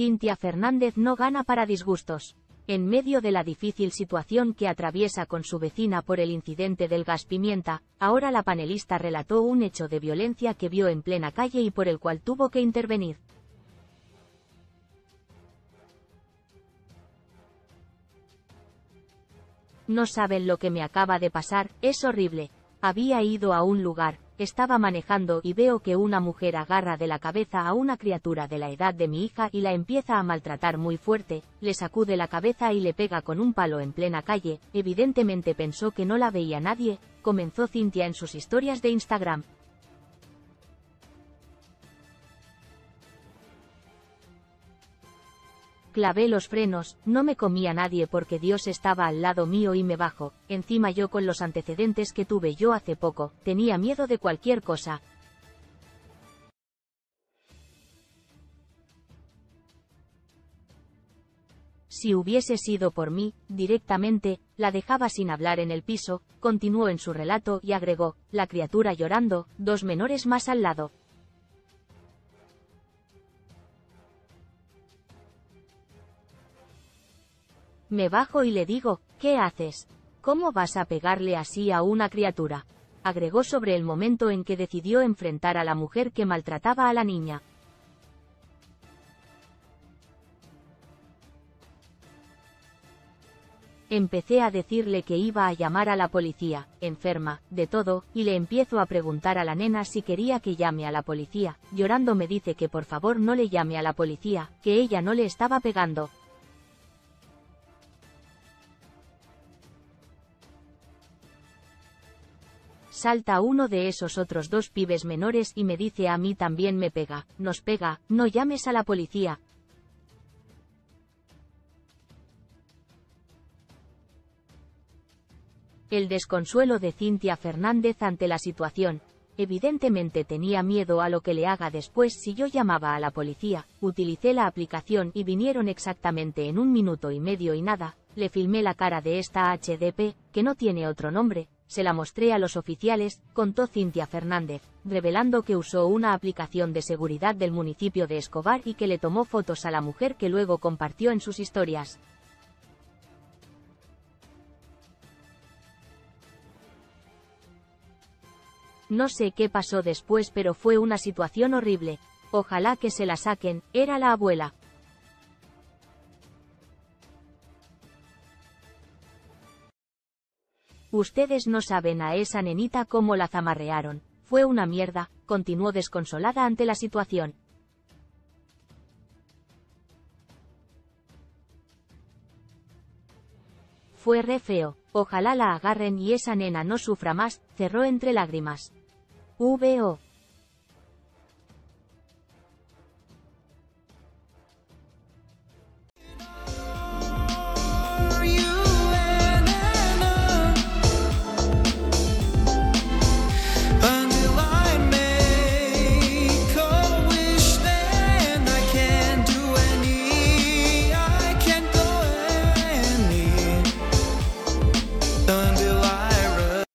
Cintia Fernández no gana para disgustos. En medio de la difícil situación que atraviesa con su vecina por el incidente del gas pimienta, ahora la panelista relató un hecho de violencia que vio en plena calle y por el cual tuvo que intervenir. No saben lo que me acaba de pasar, es horrible. Había ido a un lugar, estaba manejando y veo que una mujer agarra de la cabeza a una criatura de la edad de mi hija y la empieza a maltratar muy fuerte, le sacude la cabeza y le pega con un palo en plena calle, evidentemente pensó que no la veía nadie, comenzó Cintia en sus historias de Instagram. Clavé los frenos, no me comía nadie porque Dios estaba al lado mío y me bajo, encima yo con los antecedentes que tuve yo hace poco, tenía miedo de cualquier cosa. Si hubiese sido por mí, directamente, la dejaba sin hablar en el piso, continuó en su relato y agregó, la criatura llorando, dos menores más al lado. Me bajo y le digo, ¿qué haces? ¿Cómo vas a pegarle así a una criatura? Agregó sobre el momento en que decidió enfrentar a la mujer que maltrataba a la niña. Empecé a decirle que iba a llamar a la policía, enferma, de todo, y le empiezo a preguntar a la nena si quería que llame a la policía. Llorando me dice que por favor no le llame a la policía, que ella no le estaba pegando, Salta uno de esos otros dos pibes menores y me dice a mí también me pega, nos pega, no llames a la policía. El desconsuelo de Cintia Fernández ante la situación. Evidentemente tenía miedo a lo que le haga después si yo llamaba a la policía, utilicé la aplicación y vinieron exactamente en un minuto y medio y nada, le filmé la cara de esta HDP, que no tiene otro nombre, se la mostré a los oficiales, contó Cintia Fernández, revelando que usó una aplicación de seguridad del municipio de Escobar y que le tomó fotos a la mujer que luego compartió en sus historias. No sé qué pasó después pero fue una situación horrible. Ojalá que se la saquen, era la abuela. Ustedes no saben a esa nenita cómo la zamarrearon. Fue una mierda, continuó desconsolada ante la situación. Fue re feo, ojalá la agarren y esa nena no sufra más, cerró entre lágrimas. VO